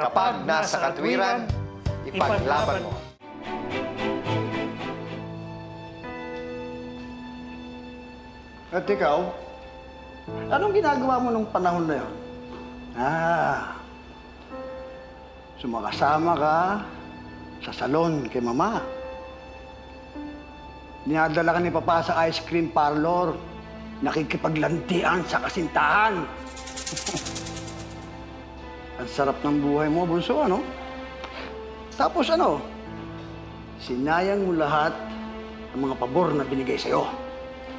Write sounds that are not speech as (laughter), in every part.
Kapag nasa katwiran, ipaglaban mo. At ikaw, anong ginagawa mo nung panahon na yun? Ah, sumakasama ka sa salon kay mama. Dinadala ka ni Papa sa ice cream parlor. Nakikipaglantian sa kasintahan. (laughs) Ang sarap ng buhay mo, bunso, ano? Tapos ano? Sinayang mo lahat ng mga pabor na binigay sa'yo.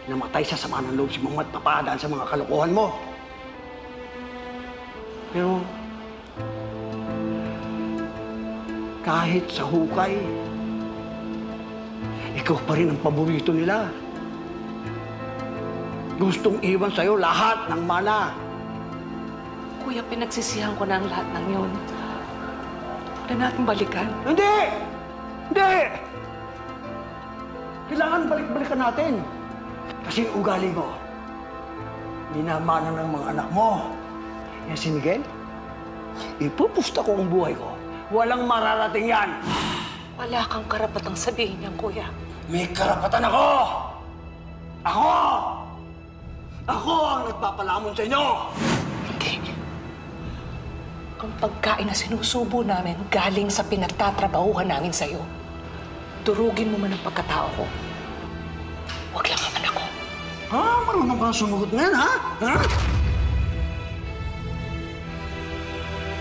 Namatay sa sama ng loob si Mama at sa mga kalokohan mo. Pero, kahit sa hukay, ikaw pa rin ang paborito nila. Gustong iwan sa'yo lahat ng mana. Kuya, pinagsisihan ko na ang lahat ng yun. Huwag na natin balikan. Hindi! Hindi! Kailangan balik-balikan natin. Kasi ugali mo, minamana ng mga anak mo. Yan si Miguel, ipupusta ko ang buhay ko. Walang mararating yan. Wala kang karapatang sabihin yan, kuya. May karapatan ako! Ako! Ako ang nagpapalamon sa inyo! Ang pagkain na sinusubo namin galing sa pinagtatrabahuhan namin sa'yo. Durugin mo man ang pagkatao ko. Huwag lang ang anak ko. Ha? Marunong ka sumugot ngayon, ha? Ha?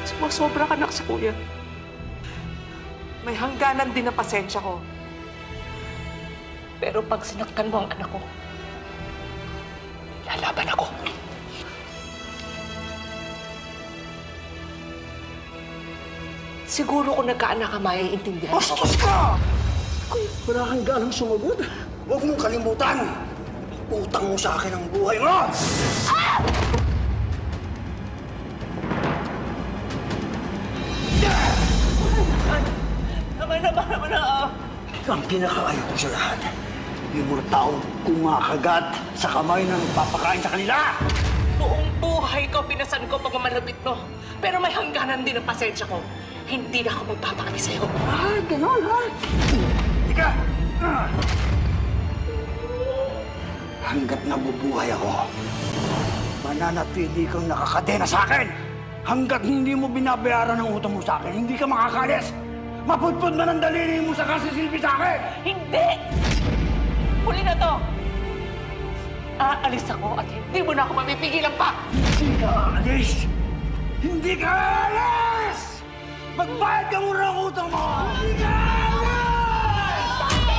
Sumasobra ka na sa kuya. May hangganan din ang pasensya ko. Pero pag sinaktan mo ang anak ko, lalaban ako. Siguro kung nagkaanak ka, maiintindihan mo. Bastos ka! Wala kang galang sumagot. Huwag mong kalimutan. Utang mo sa akin ang buhay mo! Tama na ba naman na? Ang pinakaayaw ko sa lahat, yung mga taong kumakagat sa kamay na nagpapakain sa kanila. Buong buhay ko, pinasan ko pag malapit mo. Pero may hangganan din ang pasensya ko. Hindi na ako magpapakali sa'yo. Ah, ganon, ha? Tika! Ah. Hanggat nabubuhay ako, mananatili kang nakakadena sa akin. Hanggat hindi mo binabayaran ang utang mo sa akin, hindi ka makakalis. Mapudpud man ang daliri mo sa kasisilbi sa akin. Hindi! Huli na to! Aalis ako at hindi mo na ako mapipigilan pa! Hindi ka aalis! Hindi ka aalis! Magbayad ka muna ng utang mo! Hindi ka!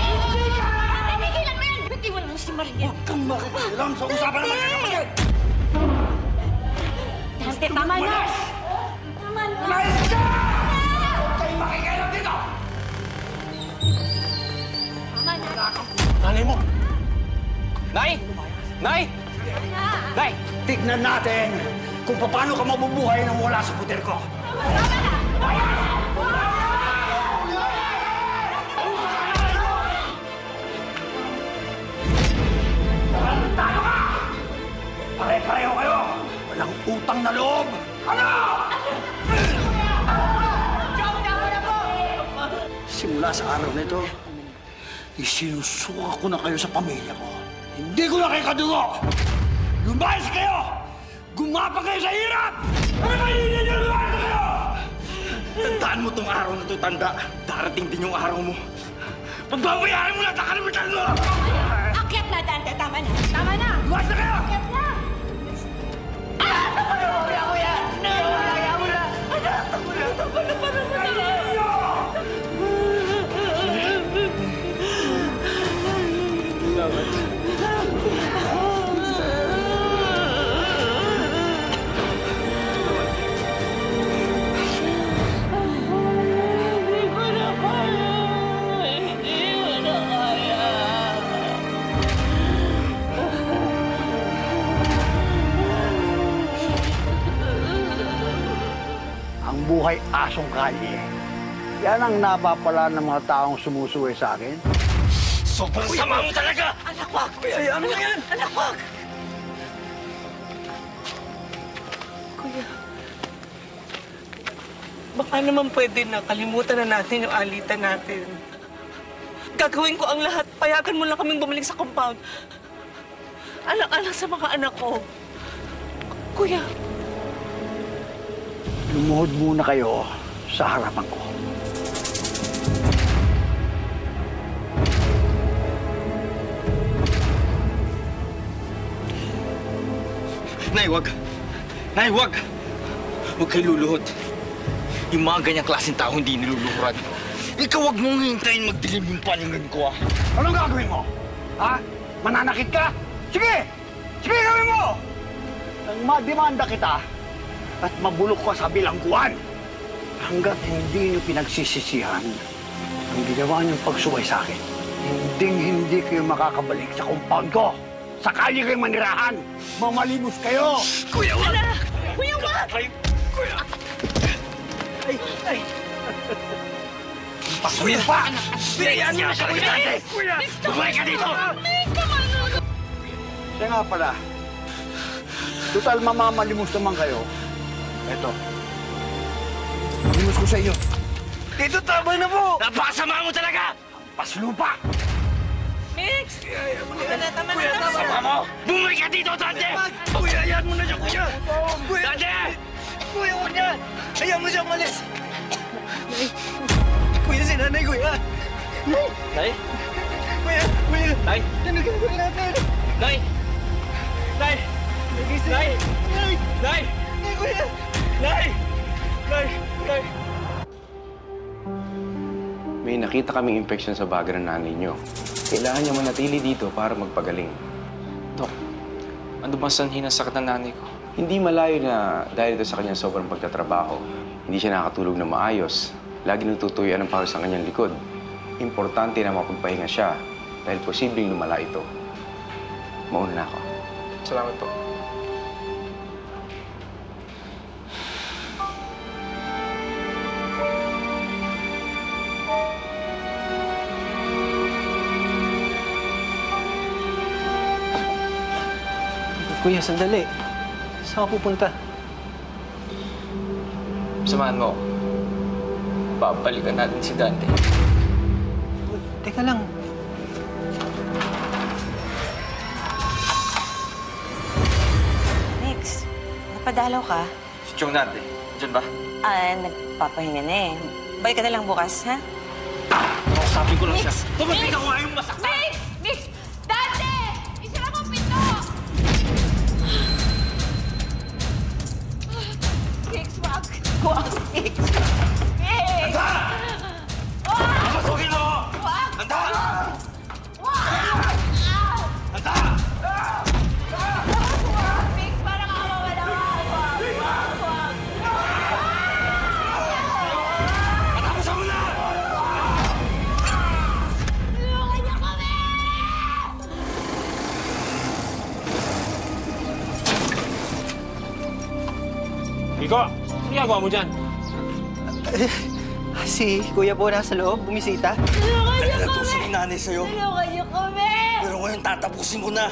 Hindi ka aalis! Tigilan mo yan! Bitiwan mo si Maria. Huwag kang makikialam sa usapan ng magkakapatid! Dante, tama na! Tama na! Umayos ka! Huwag kayong makikialam dito! Tama na! Nanay mo! Nay! Nay! Nay! Tignan natin kung paano ka mabubuhay nang wala sa puder ko. Pare-pareho kayo! Walang utang na loob! Ano? Simula sa araw na ito, isinusuka ko na kayo sa pamilya ko. Hindi ko na kayo kadugo! Lumayas kayo! Gumapa kayo sa hirap! Ano ba hindi nyo lumayas kayo? Tandaan mo tong araw na to, tanda. Darating din yung araw mo. Pagbabayaran mo na sa kalimitan mo! Buhay asong kalye. Yan ang napapala ng mga taong sumusuway sa akin. Sobrang sama mo talaga! Anak, wag! Kuya, ano yan? Anak, wag! Kuya. Baka naman pwede na kalimutan na natin yung alitan natin. Gagawin ko ang lahat. Payagan mo lang kaming bumalik sa compound. Alang-alang sa mga anak ko. Kuya, Lumuhod muna kayo sa harapan ko. Nay, wag. Nay, wag. Huwag kayo luluhod. Yung mga ganyang klaseng tao hindi niluluhuran. Ikaw wag mong hintayin magdilim yung paningin ko, ah. Anong gagawin mo? Ha? Mananakit ka? Sige! Sige, gawin mo! Nang mademanda kita at mabulok ka sa bilangguan hanggat hindi niyo pinagsisisihan ang ginawa niyong pagsuway sa akin, hinding hindi kayo makakabalik sa compound ko. Sakali kayo manirahan, mamalimos kayo! Kuya, wag! Kuya, wag! Ay, kuya! Ay, ay! Pasuyin pa! Bigyan niya siya, kuya! Kuya! Bumalik ka dito! Siya nga pala, total mamamalimos naman kayo. Eto, malimos ko sa iyo. Dito, tama na po! Napakasama mo talaga! Paslupa! Mix! Tama na, tama na, tama na. Sama mo! Bumalik ka dito, Dante! Kuya, ayan mo na siya, kuya! Kuya! Dante! Kuya, huwag yan! Ayaw mo siya umalis! Kuya, si nanay, kuya! Nay? Kuya, kuya! Nay? Ano gagawin natin? Nay! Nay! Nay! Nay! Nay! Nay, kuya! Nay! Nay! Nay! May nakita kaming infection sa baga ng nanay niyo. Kailangan niya manatili dito para magpagaling. Dok, ano ba sanhi ng sakit ng nanay ko? Hindi malayo na dahil ito sa kanyang sobrang pagtatrabaho. Hindi siya nakatulog na maayos. Lagi natutuyuan ang pawis sa kanyang likod. Importante na mapagpahinga siya dahil posibleng lumala ito. Mauna na ako. Salamat po. Kuya, sandali. Saan ka pupunta? Samahan mo. ako. Babalikan natin si Dante. Teka lang. Nix, napadalaw ka? Si Chong Dante, dyan ba? Ah, nagpapahinga na eh. Balik ka na lang bukas, ha? Sabi ko lang siya. Tumating ako ayaw masaktan! Mix! Mix! Wag! Wag, Mix! Mix! Papasukin mo! Wag! Handa! Wag! Handa! Wag, Mix! Parang awa na wag! Ano ginagawa mo dyan? Si Kuya po nasa loob, bumisita. Tulungan niyo kami! Nanay sa'yo. Tulungan niyo kami! Pero ngayon tatapusin ko na.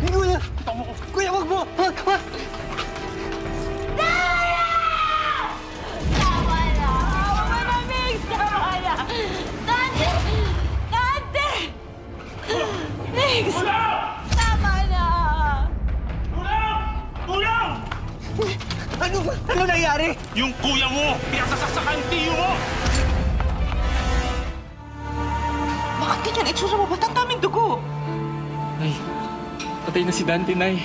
Hey, Kuya! Kuya, wag mo! Wag, wag! Nangyari? Yung kuya mo! Pinasasaksakan tiyo mo! Bakit ganyan itsura mo? Ba't ang daming dugo? Nay, patay na si Dante, Nay.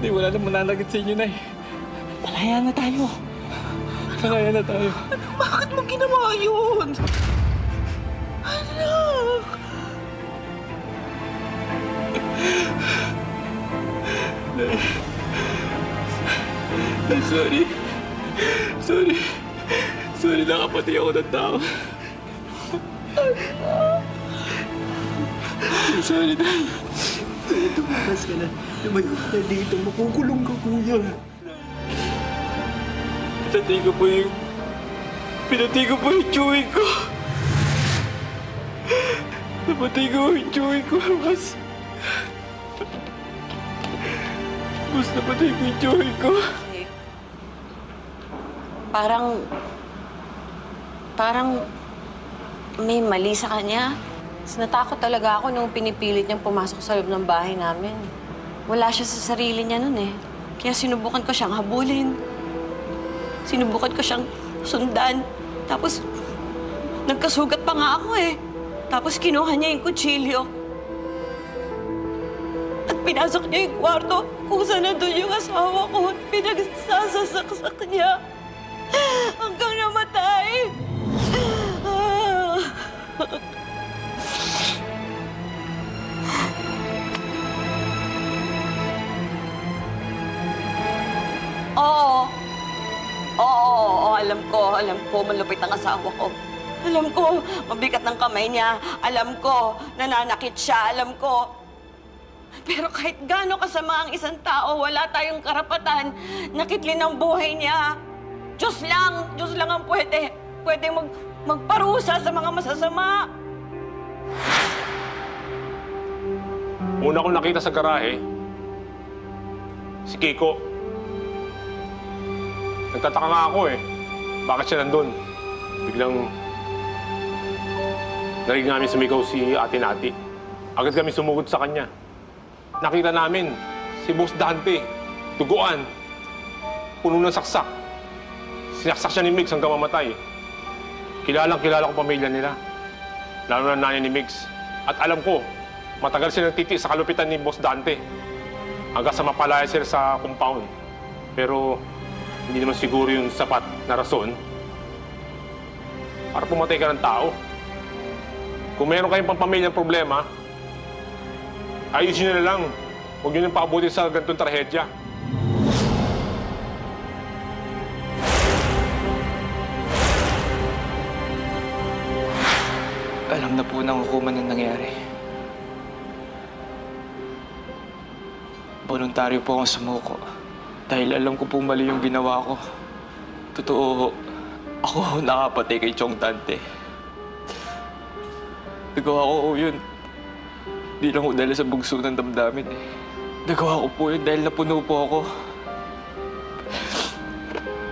Nay, wala na mananagit sa inyo, Nay. Malaya na tayo. Malaya na tayo. Bakit mo ginawa yun? Anak! Nay, sorry. Sorry. Sorry, nakapatay ako ng tao. Sorry, Nay. Tumakas ka na. Lumayo ka na dito. Makukulong ka, Kuya. Pinatay ko po yung... Pinatay ko po yung chewing ko. Napatay ko yung chewing ko, mas... Boss, napatay ko yung Joey ko. Parang... Parang... May mali sa kanya. Natakot talaga ako nung pinipilit niyang pumasok sa loob ng bahay namin. Wala siya sa sarili niya nun eh. Kaya sinubukan ko siyang habulin. Sinubukan ko siyang sundan. Tapos, nagkasugat pa nga ako eh. Tapos kinuha niya yung kutsilyo. At pinasok niya yung kwarto kung saan nandun yung asawa ko. Pinagsasasaksak niya. Hanggang namatay. Ah. Oo. Oo, oo, alam ko, alam ko, malupit ang asawa ko. Alam ko, mabigat ng kamay niya. Alam ko, nananakit siya. Alam ko. Pero kahit gaano kasama ang isang tao, wala tayong karapatan. Nakitlin ang buhay niya. Diyos lang, Diyos lang ang pwede. Pwede mag, magparusa sa mga masasama. Una kong nakita sa garahe, si Kiko. Nagtataka nga ako eh. Bakit siya nandun? Biglang narinig namin sumigaw si Ate Nati. Agad kami sumugod sa kanya. Nakita namin si Boss Dante, tuguan, puno ng saksak. Sinaksak siya ni Mix hanggang mamatay. Kilalang kilala ko pamilya nila. Lalo na nanay ni Mix. At alam ko, matagal silang titi sa kalupitan ni Boss Dante. Hanggang sa mapalaya sila sa compound. Pero hindi naman siguro yung sapat na rason para pumatay ka ng tao. Kung meron kayong pampamilyang problema, ayusin nyo na lang. Huwag nyo nang paabuti sa ganitong trahedya. Po ng hukuman ang nangyari. Voluntaryo po akong sumuko. Dahil alam ko po mali yung ginawa ko. Totoo. Ako nakapatay kay Chong Tante. Nagawa ko yun. Di lang ho dahil sa bugso ng damdamin eh. Nagawa ko po yun dahil napuno po ako.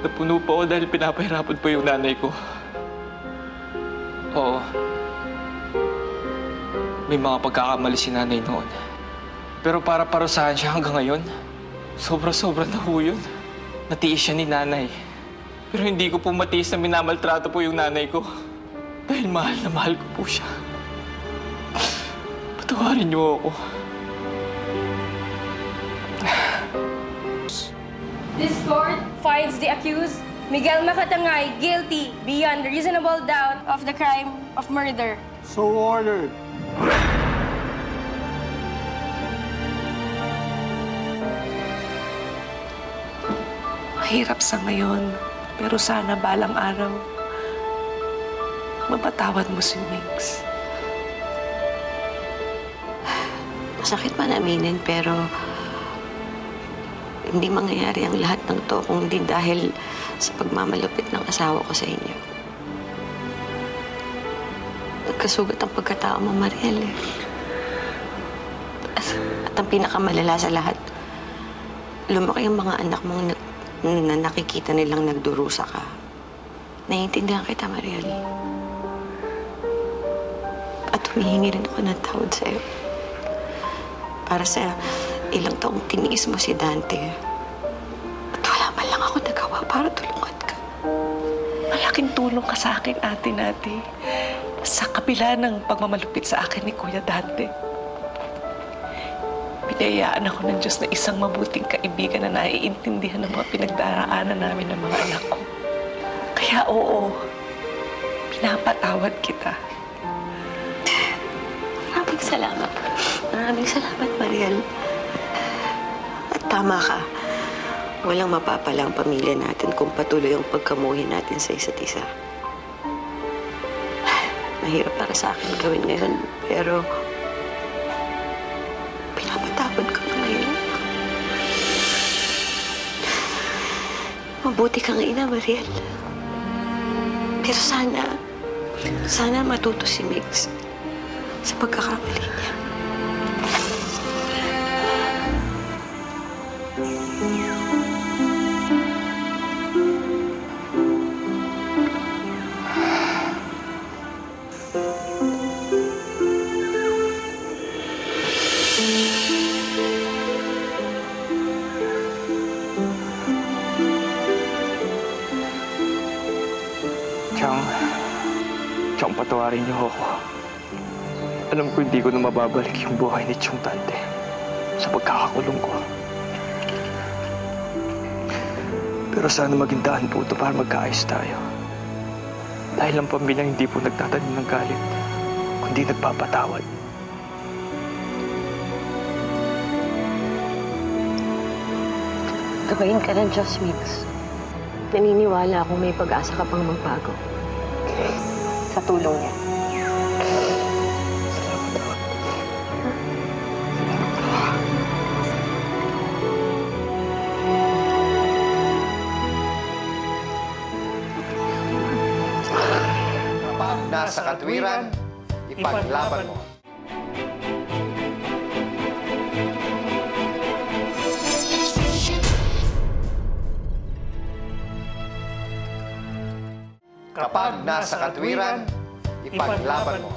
Napuno po ako dahil pinapahirapan po yung nanay ko. May mga pagkakamali si nanay noon. Pero para parusahan siya hanggang ngayon, sobra-sobra na ho yun. Natiis siya ni nanay. Pero hindi ko po matiis na minamaltrato po yung nanay ko. Dahil mahal na mahal ko po siya. Patawarin niyo ako. This court finds the accused, Miguel Makatangay, guilty beyond reasonable doubt of the crime of murder. So ordered. Mahirap sa ngayon, pero sana balang araw, mapatawad mo si Mix. Masakit man aminin, pero hindi mangyayari ang lahat ng to kung hindi dahil sa pagmamalupit ng asawa ko sa inyo. Nagkasugat ang pagkatao mo, Mariel. eh. At, at ang pinakamalala sa lahat, lumaki ang mga anak mong na, na nakikita nilang nagdurusa ka. Naiintindihan kita, Mariel. At humihingi rin ako ng tawad sa'yo. Para sa ilang taong tiniis mo si Dante. At wala man lang ako nagawa para tulungan ka. Malaking tulong ka sa akin, ate nati. Sa kabila ng pagmamalupit sa akin ni Kuya Dante. Pinayaan ako ng Diyos na isang mabuting kaibigan na naiintindihan ng mga pinagdaraanan namin ng mga anak ko. Kaya oo, pinapatawad kita. Maraming salamat. Maraming salamat, Mariel. At tama ka. Walang mapapala ang pamilya natin kung patuloy ang pagkamuhi natin sa isa't isa. Mahirap para sa akin gawin ngayon, pero Mabuti kang ina, Mariel. Pero sana, sana matuto si Mix sa pagkakamali niya. Patawarin niyo ako. Alam ko hindi ko na mababalik yung buhay ni Chong Tante sa pagkakakulong ko. Pero sana maging daan po ito para magkaayos tayo. Dahil ang pamilyang hindi po nagtatanim ng galit, kundi nagpapatawad. Gabayin ka ng Diyos, Mix. Naniniwala akong may pag-asa ka pang magbago. Sa tulong niya. Nasa katwiran, ipaglaban mo. Kapag nasa katwiran, ipaglaban mo.